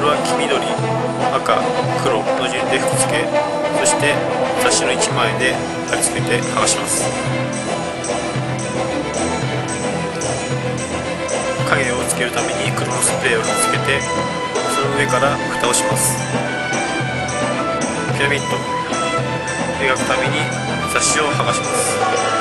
これは黄緑赤黒の順でくっつけそして雑誌の1枚で貼り付けて剥がします。影をつけるために黒のスプレーをつけてその上から蓋をします。ピラミッド描くために雑誌を剥がします。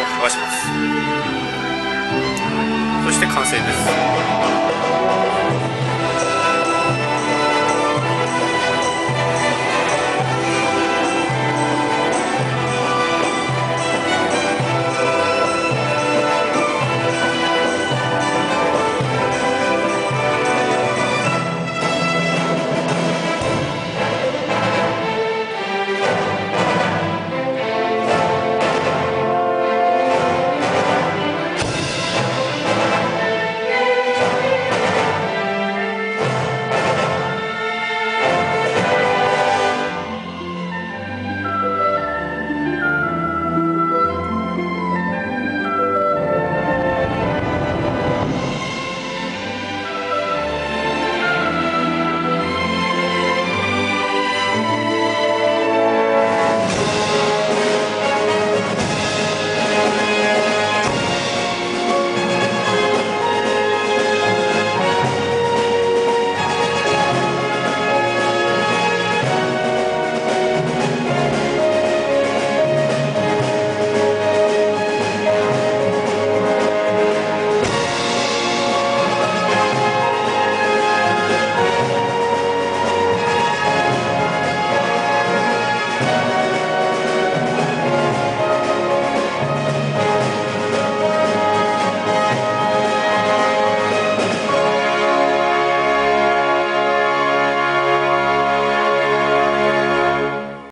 を剥がします。そして完成です。